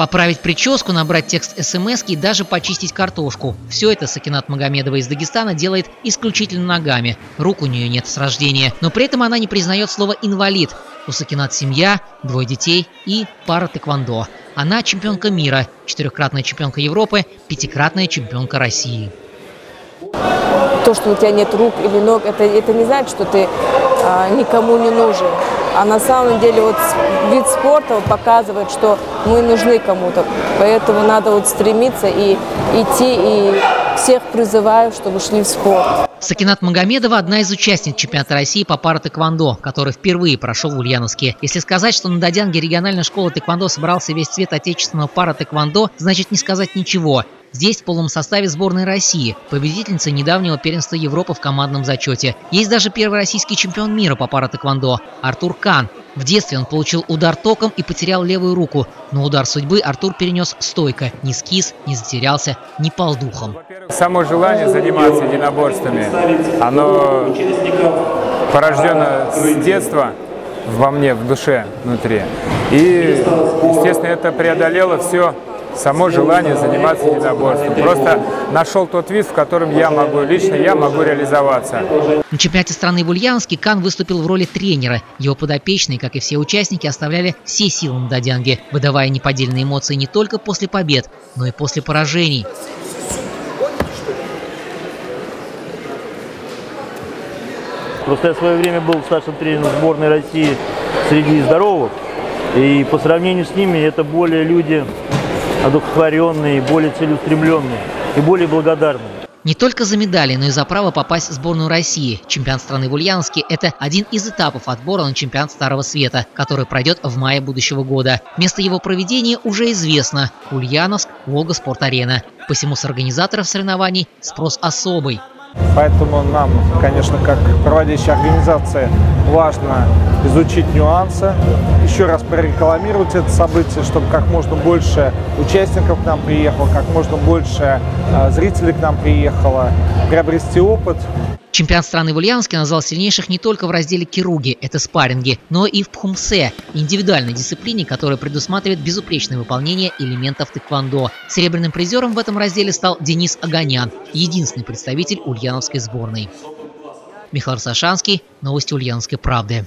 Поправить прическу, набрать текст смс и даже почистить картошку. Все это Сакинат Магомедова из Дагестана делает исключительно ногами. Рук у нее нет с рождения. Но при этом она не признает слово «инвалид». У Сакинат семья, двое детей и пара тэквондо. Она чемпионка мира, четырехкратная чемпионка Европы, пятикратная чемпионка России. То, что у тебя нет рук или ног, это, это не значит, что ты а, никому не нужен. А на самом деле вот вид спорта показывает, что мы нужны кому-то. Поэтому надо вот стремиться и идти, и всех призываю, чтобы шли в спорт. Сакинат Магомедова – одна из участниц чемпионата России по пара-тэквондо, который впервые прошел в Ульяновске. Если сказать, что на Дадянге региональная школа тэквондо собрался весь цвет отечественного пара-тэквондо, значит не сказать ничего. Здесь в полном составе сборной России, победительница недавнего первенства Европы в командном зачете. Есть даже первый российский чемпион мира по пара-тэквондо – Артур Кан. В детстве он получил удар током и потерял левую руку, но удар судьбы Артур перенес стойко, не скис, не затерялся, не пал духом. Само желание заниматься единоборствами, оно порождено с детства во мне, в душе, внутри. И, естественно, это преодолело все само желание заниматься единоборством. Просто нашел тот вид, в котором я могу, лично я могу реализоваться. На чемпионате страны в Ульяновске Кан выступил в роли тренера. Его подопечные, как и все участники, оставляли все силы на Дадянге, выдавая неподдельные эмоции не только после побед, но и после поражений. Просто я в свое время был старшим тренером сборной России среди здоровых. И по сравнению с ними это более люди одухотворенные, более целеустремленные и более благодарные. Не только за медали, но и за право попасть в сборную России. Чемпионат страны в Ульяновске – это один из этапов отбора на чемпионат Старого Света, который пройдет в мае будущего года. Место его проведения уже известно – Ульяновск, Волга Спорт-Арена. Посему с организаторов соревнований спрос особый. Поэтому нам, конечно, как проводящей организации, важно изучить нюансы, еще раз прорекламировать это событие, чтобы как можно больше участников к нам приехало, как можно больше а, зрителей к нам приехало, приобрести опыт. Чемпионат страны в Ульяновске назвал сильнейших не только в разделе кируги, это спарринги, но и в пхумсе, индивидуальной дисциплине, которая предусматривает безупречное выполнение элементов тэквондо. Серебряным призером в этом разделе стал Денис Аганян, единственный представитель ульяновской сборной. Михаил Сашанский, новости Ульяновской правды.